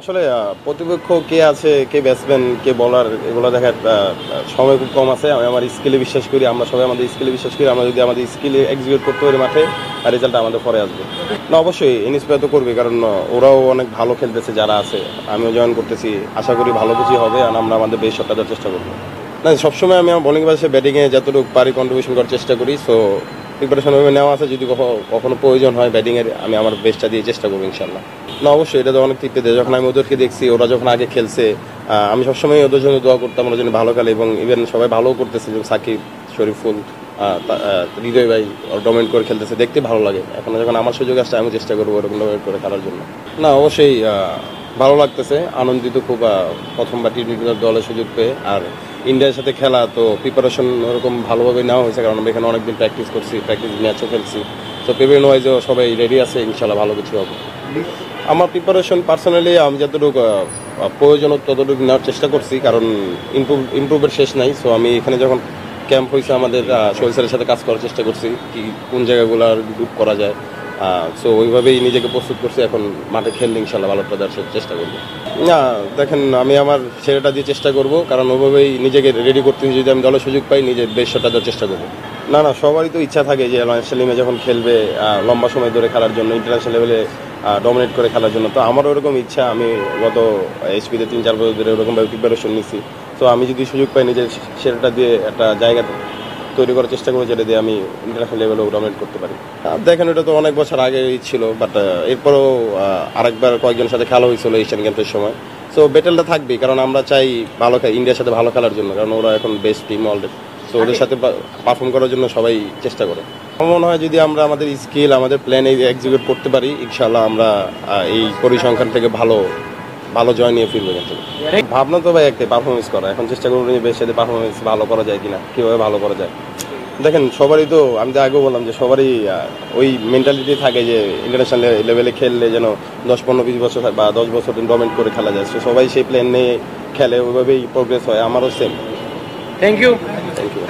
আসলে প্রতিপক্ষ কে আছে, কে ব্যাটসম্যান কে বলার এগুলো দেখার সময় খুব কম আছে। আমি আমার স্কিলে বিশ্বাস করি, আমরা সবাই আমাদের স্কিলে বিশ্বাস করি। আমরা যদি আমাদের স্কিলে এক্সিকিউট করতে পারি মাঠে আর রেজাল্ট আমাদের পরে আসবে। না, অবশ্যই ইন্সপায়ার তো করবে, কারণ, ওরাও অনেক ভালো খেলতেছে, যারা আছে। আমিও জয়েন করতেছি, আশা করি ভালো কিছু হবে, আর আমরা আমাদের বেশ শটটা চেষ্টা করব। না, সবসময় আমি আমার বোলিং বাসে ব্যাটিংয়ে যতটুকু পারি কন্ট্রিবিউশন করার চেষ্টা করি সো প্রিপারেশন ওইভাবে নেওয়া আছে, যদি কখনো কখনো প্রয়োজন হয় ব্যাটিংয়ের আমি আমার বেস্টটা দিয়ে চেষ্টা করব ইনশাল্লাহ না, অবশ্যই এটা তো অনেক তৃপ্তি দেয়। যখন আমি ওদেরকে দেখছি, ওরা যখন আগে খেলছে আমি সবসময় ওদের জন্য দোয়া করতাম, ওরা যেন ভালো খেলে এবং ইভেন সবাই ভালো করতেছে, যেমন সাকিব শরীফুল হৃদয় ভাই ডোমেন্ট করে খেলতেছে, দেখতে ভালো লাগে। এখন যখন আমার সুযোগ আসছে, আমি চেষ্টা করব ওরকম ডোমেন্ট করে খেলার জন্য। না, অবশ্যই ভালো লাগতেছে, আনন্দিত খুব প্রথমবার টি টোয়েন্টি দলের সুযোগ পেয়ে, আর ইন্ডিয়ার সাথে খেলা, তো প্রিপারেশন ওরকম ভালোভাবে নেওয়া হয়েছে, কারণ আমরা এখানে অনেকদিন প্র্যাকটিস করছি প্র্যাকটিস ম্যাচও খেলছি। তো প্রিপারেশন ওয়াইজও সবাই রেডি আছে ইনশাল্লাহ ভালো কিছু হবে। আমার প্রিপারেশন পার্সোনালি আমি যতটুকু প্রয়োজন ততটুকু নেওয়ার চেষ্টা করছি, কারণ ইমপ্রুভ ইমপ্রুভের শেষ নাই। সো আমি এখানে যখন ক্যাম্প হয়েছে, আমাদের শরীর সাথে কাজ করার চেষ্টা করছি, কি, কোন জায়গাগুলো গ্রুপ করা যায়। সো ওইভাবেই নিজেকে প্রস্তুত করছি, এখন মাঠে খেললে ইনশাল্লাহ ভালো প্রদর্শনের চেষ্টা করব। না, দেখেন, আমি আমার ছেলেটা দিয়ে চেষ্টা করব, কারণ ওইভাবেই নিজেকে রেডি করতে যদি আমি দলের সুযোগ পাই, নিজের বেশ শটটা দেওয়ার চেষ্টা করব। না না, সবারই তো ইচ্ছা থাকে যে ন্যাশনাল যখন খেলবে লম্বা সময় ধরে খেলার জন্য ইন্টারন্যাশনাল লেভেলে ডমিনেট করে খেলার জন্য, তো আমারও ওরকম ইচ্ছা, আমি গত এইচপিতে তিন, চার বছর ধরে ওরকমভাবে প্রিপারেশন নিচ্ছি তো আমি যদি সুযোগ পাই নিজের সেটা দিয়ে একটা জায়গা তৈরি করার চেষ্টা করব যেটা দিয়ে আমি ইন্টারন্যাশনাল লেভেলেও ডমিনেট করতে পারি। দেখেন এটা তো অনেক বছর আগেই ছিল বাট এরপরও আরেকবার কয়েকজনের সাথে খেলা হয়েছিল এশিয়ান গেমসের সময়। সো বেটেলটা থাকবেই কারণ আমরা চাই ভালো ইন্ডিয়ার সাথে ভালো খেলার জন্য কারণ ওরা এখন বেস্ট টিম অলরেডি সো ওদের সাথে পারফর্ম করার জন্য সবাই চেষ্টা করে। আমার মনে হয় যদি আমরা আমাদের স্কিল আমাদের প্ল্যান এক্সিকিউট করতে পারি ইনশাল্লাহ আমরা এই পরিসংখ্যান থেকে ভালো ভালো জয় নিয়ে ফিরবো কিন্তু। ভাবনা তো ভাই একটাই পারফরমেন্স করা। এখন চেষ্টা করব নিজের বেশ সাথে পারফরমেন্স ভালো করা যায় কিনা কীভাবে ভালো করা যায়। দেখেন সবারই তো আমি তো আগেও বললাম যে সবারই ওই মেন্টালিটি থাকে যে ইন্টারন্যাশনাল লেভেলে খেললে যেন দশ পনেরো বিশ বছর বা দশ বছর ডমিনেট করে খেলা যায়। So সবাই সেই প্ল্যান নিয়ে খেলে ওইভাবেই প্রোগ্রেস হয়। আমারও same thank you thank you